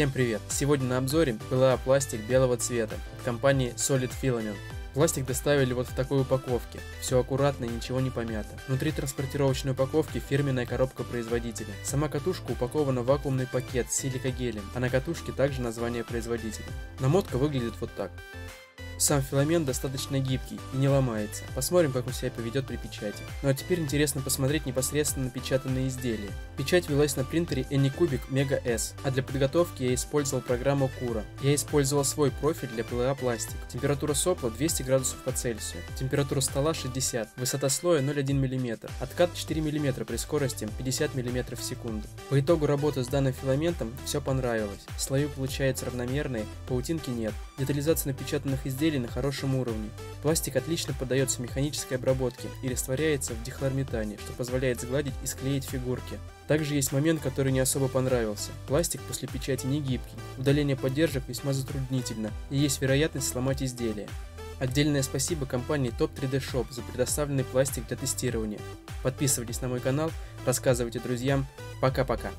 Всем привет! Сегодня на обзоре PLA пластик белого цвета от компании Solid Filament. Пластик доставили вот в такой упаковке. Все аккуратно и ничего не помято. Внутри транспортировочной упаковки фирменная коробка производителя. Сама катушка упакована в вакуумный пакет с силикогелем, а на катушке также название производителя. Намотка выглядит вот так. Сам филамент достаточно гибкий и не ломается. Посмотрим, как он себя поведет при печати. Ну а теперь интересно посмотреть непосредственно напечатанные изделия. Печать велась на принтере Anycubic Mega S, а для подготовки я использовал программу Cura. Я использовал свой профиль для PLA пластик. Температура сопла 200 градусов по Цельсию. Температура стола 60. Высота слоя 0,1 мм. Откат 4 мм при скорости 50 мм в секунду. По итогу работы с данным филаментом все понравилось. Слои получаются равномерные, паутинки нет. Детализация напечатанных изделий изделий на хорошем уровне. Пластик отлично поддается механической обработке и растворяется в дихлорметане, что позволяет сгладить и склеить фигурки. Также есть момент, который не особо понравился. Пластик после печати не гибкий, удаление поддержек весьма затруднительно и есть вероятность сломать изделие. Отдельное спасибо компании Top 3D Shop за предоставленный пластик для тестирования. Подписывайтесь на мой канал, рассказывайте друзьям. Пока-пока.